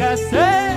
I said.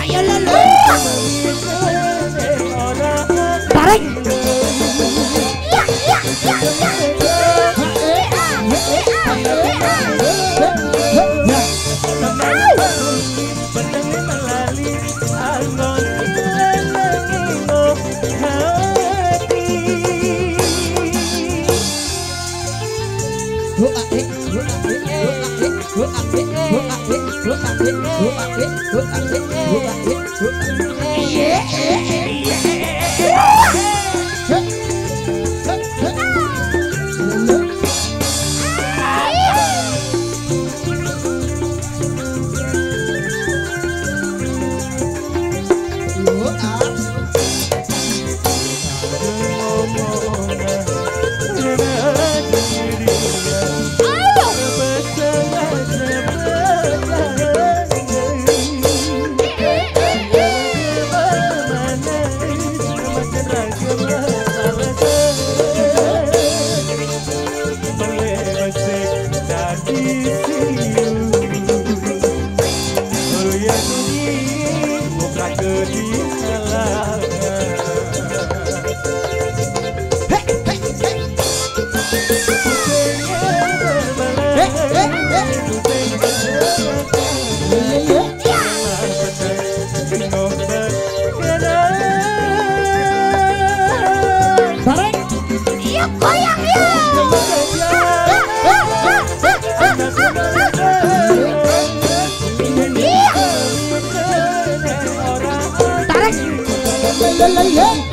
Ayo lele. Tarik. Yeah. Yeah, dale.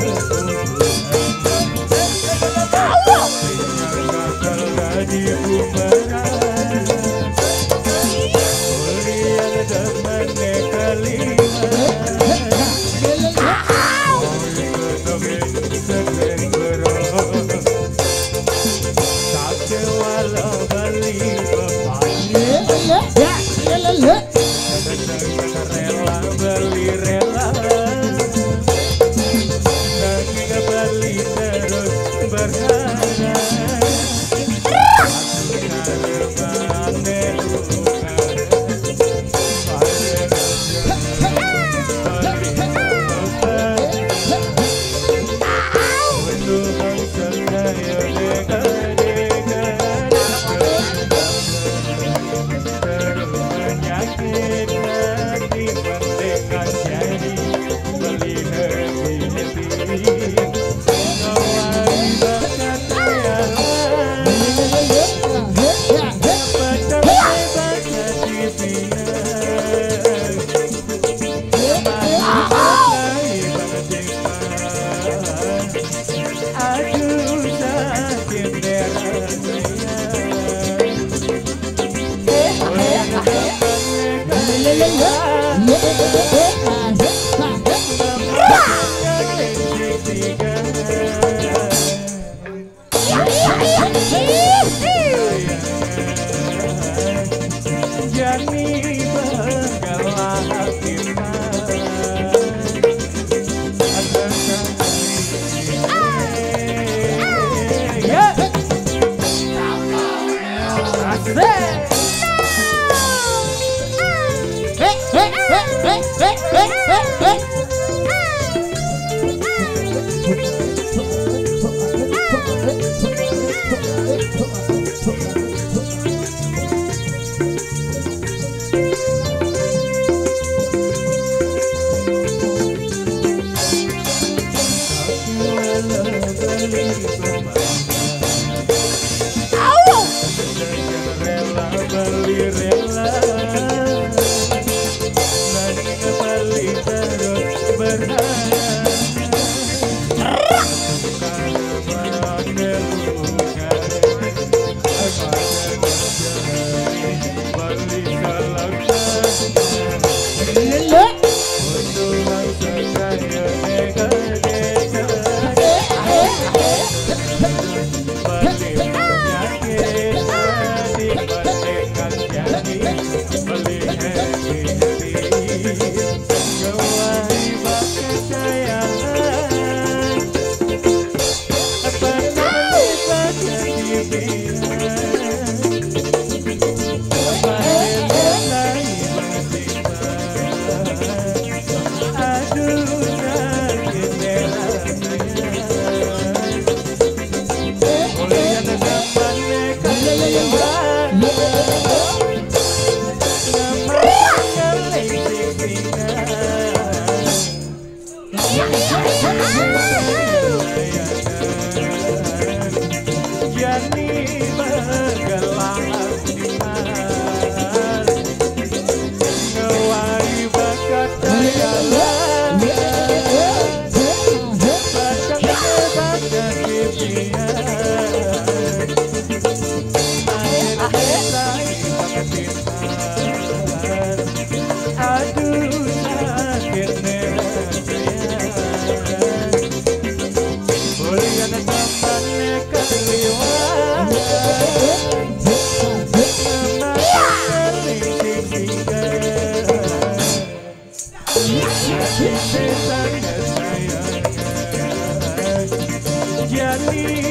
करता Thank you.